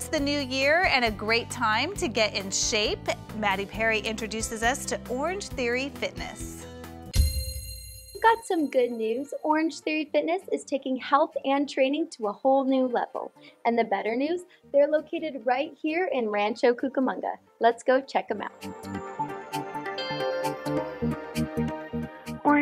it's the new year and a great time to get in shape. Maddie Perry introduces us to Orange Theory Fitness. We've got some good news. Orange Theory Fitness is taking health and training to a whole new level. And the better news, they're located right here in Rancho Cucamonga. Let's go check them out.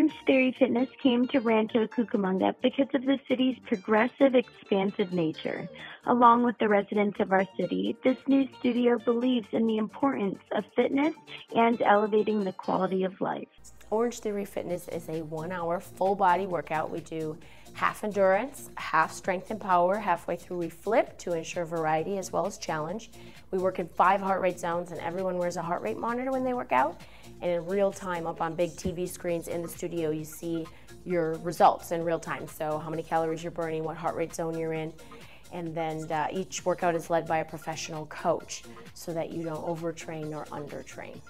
Orange Theory Fitness came to Rancho Cucamonga because of the city's progressive, expansive nature. Along with the residents of our city, this new studio believes in the importance of fitness and elevating the quality of life. Orange Theory Fitness is a one hour full body workout. We do half endurance, half strength and power. Halfway through, we flip to ensure variety as well as challenge. We work in five heart rate zones, and everyone wears a heart rate monitor when they work out and in real time up on big TV screens in the studio you see your results in real time. So how many calories you're burning, what heart rate zone you're in, and then uh, each workout is led by a professional coach so that you don't overtrain or undertrain.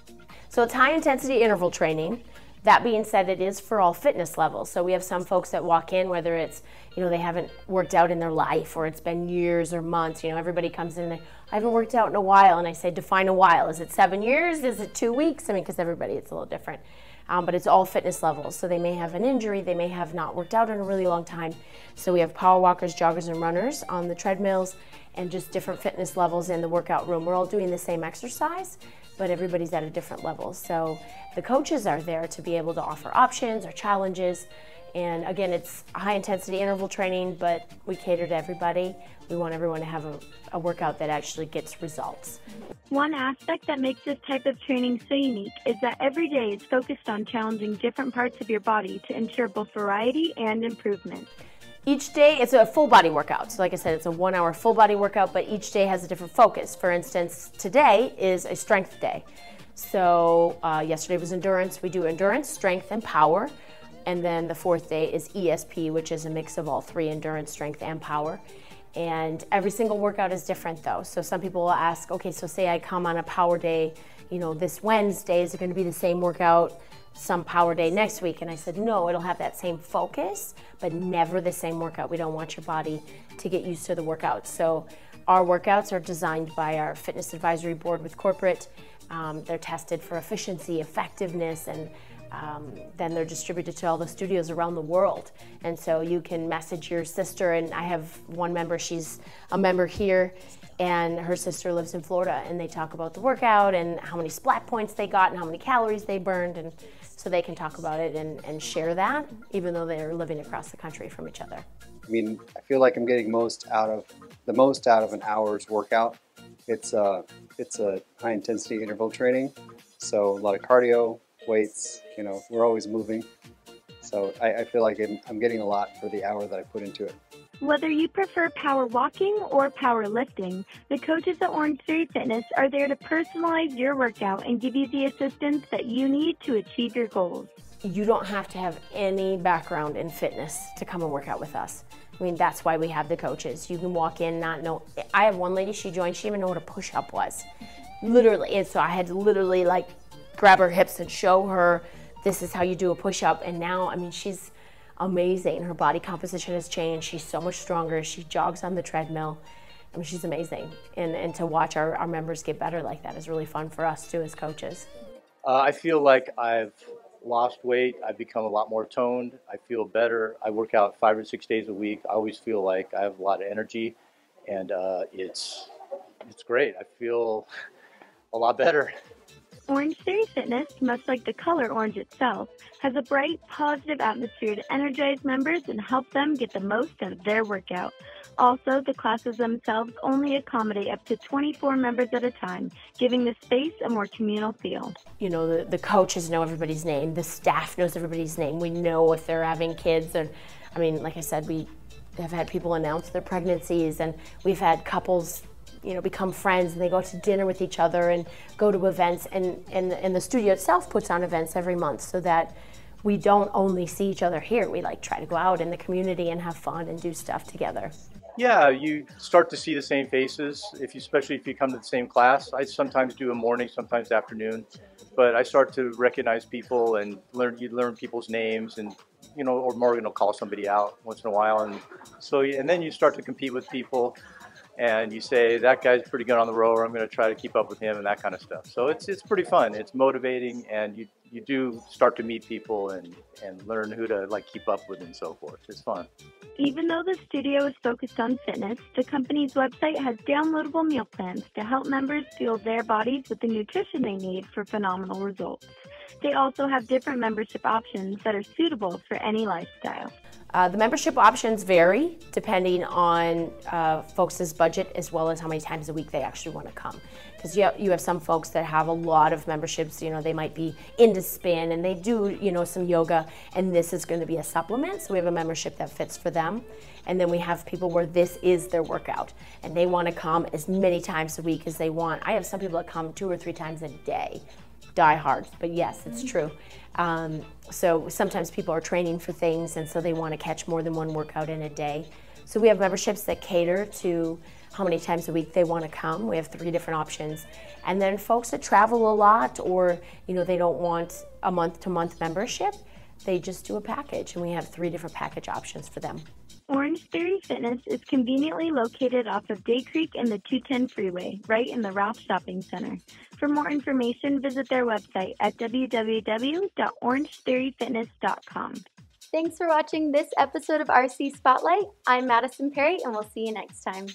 So it's high intensity interval training. That being said, it is for all fitness levels. So we have some folks that walk in, whether it's, you know, they haven't worked out in their life or it's been years or months. You know, everybody comes in and they, I haven't worked out in a while. And I say, define a while. Is it seven years? Is it two weeks? I mean, because everybody, it's a little different. Um, but it's all fitness levels. So they may have an injury, they may have not worked out in a really long time. So we have power walkers, joggers, and runners on the treadmills and just different fitness levels in the workout room. We're all doing the same exercise, but everybody's at a different level. So the coaches are there to be able to offer options or challenges. And again, it's high intensity interval training, but we cater to everybody. We want everyone to have a, a, workout that actually gets results. One aspect that makes this type of training so unique is that every day is focused on challenging different parts of your body to ensure both variety and improvement. Each day, it's a full body workout. So like I said, it's a one hour full body workout, but each day has a different focus. For instance, today is a strength day. So uh, yesterday was endurance. We do endurance, strength, and power. And then the fourth day is ESP, which is a mix of all three endurance, strength, and power. And every single workout is different though. So some people will ask, okay, so say I come on a power day, you know, this Wednesday, is it going to be the same workout some power day next week. And I said, no, it'll have that same focus, but never the same workout. We don't want your body to get used to the workout. So our workouts are designed by our fitness advisory board with corporate. Um, they're tested for efficiency, effectiveness, and um, then they're distributed to all the studios around the world. And so you can message your sister, and I have one member, she's a member here, and her sister lives in Florida, and they talk about the workout and how many splat points they got and how many calories they burned. And so they can talk about it and, and share that, even though they're living across the country from each other. I mean, I feel like I'm getting most out of the most out of an hour's workout. It's a uh, it's a high intensity interval training, so a lot of cardio, weights. You know, we're always moving. So I, I feel like I'm getting a lot for the hour that I put into it. Whether you prefer power walking or power lifting, the coaches at Orange Theory Fitness are there to personalize your workout and give you the assistance that you need to achieve your goals. You don't have to have any background in fitness to come and work out with us. I mean, that's why we have the coaches. You can walk in, not know. I have one lady, she joined, she didn't even know what a push up was. Literally. And so I had to literally like grab her hips and show her this is how you do a push up. And now, I mean, she's amazing. Her body composition has changed. She's so much stronger. She jogs on the treadmill. I mean, she's amazing. And, and to watch our, our members get better like that is really fun for us too as coaches. Uh, I feel like I've lost weight. I've become a lot more toned. I feel better. I work out five or six days a week. I always feel like I have a lot of energy, and uh, it's it's great. I feel a lot better. Orange Theory Fitness, much like the color orange itself, has a bright, positive atmosphere to energize members and help them get the most out of their workout. Also, the classes themselves only accommodate up to 24 members at a time, giving the space a more communal feel. You know, the, the coaches know everybody's name, the staff knows everybody's name. We know if they're having kids, and I mean, like I said, we have had people announce their pregnancies, and we've had couples you know become friends and they go to dinner with each other and go to events and, and, and the studio itself puts on events every month so that we don't only see each other here. We like try to go out in the community and have fun and do stuff together. Yeah you start to see the same faces if you especially if you come to the same class. I sometimes do a morning sometimes afternoon but i start to recognize people and learn you learn people's names and you know or morgan will call somebody out once in a while and so and then you start to compete with people and you say that guy's pretty good on the rower. I'm going to try to keep up with him and that kind of stuff. So it's it's pretty fun. It's motivating, and you you do start to meet people and and learn who to like keep up with and so forth. It's fun. Even though the studio is focused on fitness, the company's website has downloadable meal plans to help members fuel their bodies with the nutrition they need for phenomenal results. They also have different membership options that are suitable for any lifestyle. Uh, the membership options vary depending on uh, folks' budget as well as how many times a week they actually want to come. Because you, you have some folks that have a lot of memberships, you know, they might be into spin and they do, you know, some yoga and this is going to be a supplement. So we have a membership that fits for them. And then we have people where this is their workout and they want to come as many times a week as they want. I have some people that come two or three times a day die hard, but yes, it's true. Um, so sometimes people are training for things and so they want to catch more than one workout in a day. So we have memberships that cater to how many times a week they want to come. We have three different options. And then folks that travel a lot or you know they don't want a month to month membership, they just do a package and we have three different package options for them. Orange Theory Fitness is conveniently located off of Day Creek and the 210 freeway, right in the Ralph Shopping Center. For more information, visit their website at www.orangetheoryfitness.com. Thanks for watching this episode of RC Spotlight. I'm Madison Perry, and we'll see you next time.